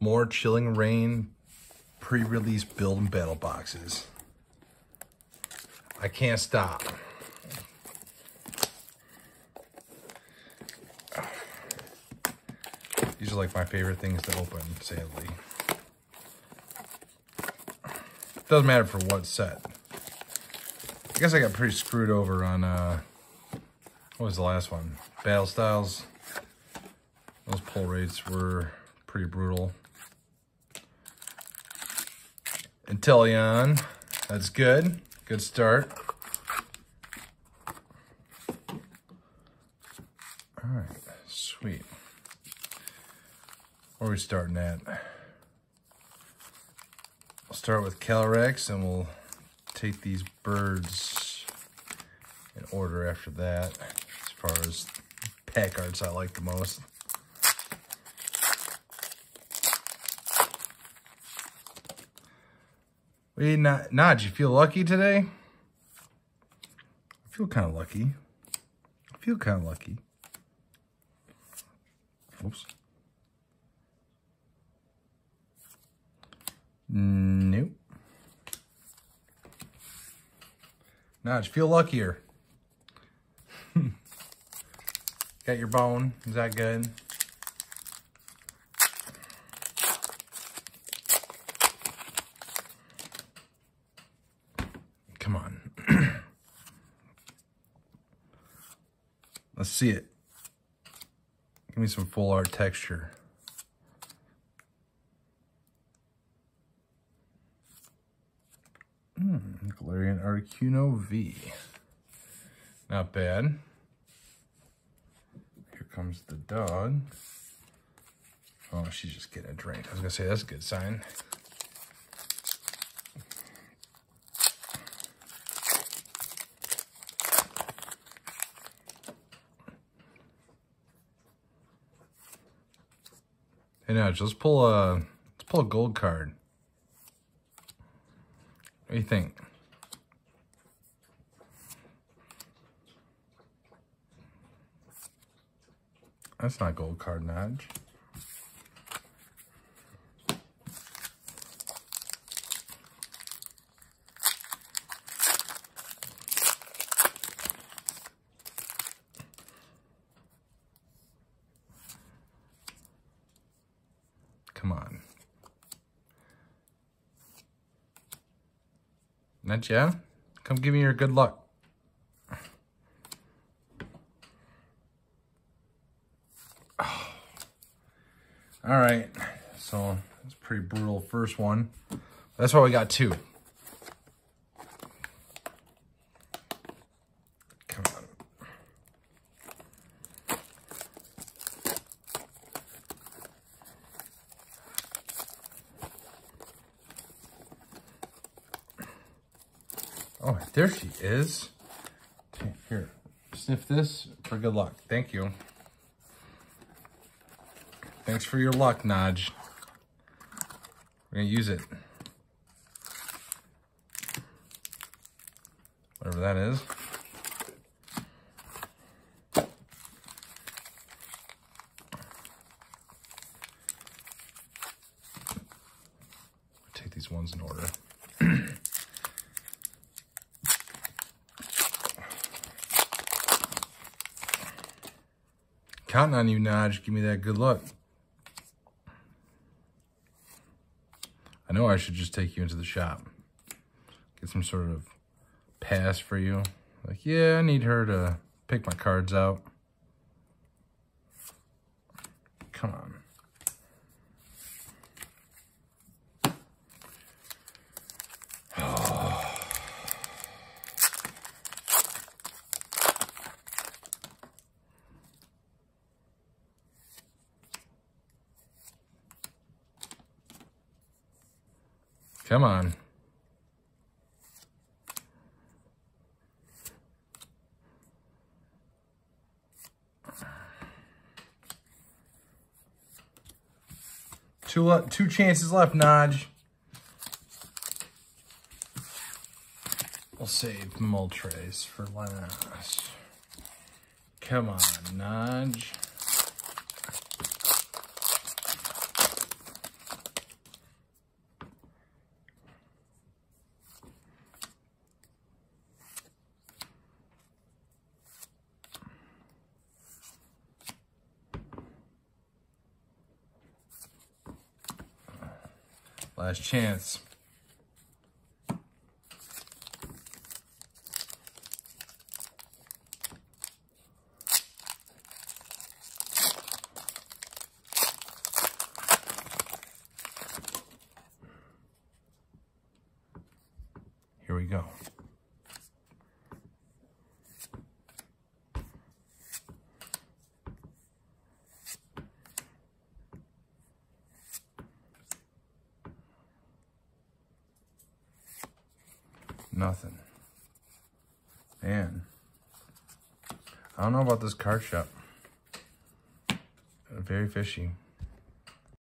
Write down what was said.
More Chilling Reign pre-release build and battle boxes. I can't stop. These are like my favorite things to open, sadly. Doesn't matter for what set. I guess I got pretty screwed over on, uh, what was the last one? Battle Styles. Those pull rates were pretty brutal. Inteleon, that's good. Good start. All right, sweet. Where are we starting at? We'll start with Calyrex and we'll take these birds in order after that as far as pack arts I like the most. Wait, Nod, you feel lucky today? I feel kind of lucky. I feel kind of lucky. Oops. Nope. Notch, feel luckier. Got your bone. Is that good? Come on. Let's see it. Give me some full art texture. Hmm, Galarian Articuno V. Not bad. Here comes the dog. Oh, she's just getting a drink. I was going to say, that's a good sign. Hey, now let's pull a let's pull a gold card. What do you think? That's not gold card nudge. Come on. Not yeah? Come give me your good luck. Oh. All right, so it's pretty brutal first one. That's why we got two. There she is. Okay, here, sniff this for good luck. Thank you. Thanks for your luck, Naj. We're gonna use it. Whatever that is. Take these ones in order. Counting on you, Naj. Give me that good luck. I know I should just take you into the shop. Get some sort of pass for you. Like, yeah, I need her to pick my cards out. Come on. Come on. Two, two chances left, Naj. We'll save Moltres for last. Come on, Naj. Last chance. Here we go. Nothing. Man. I don't know about this card shop. Very fishy.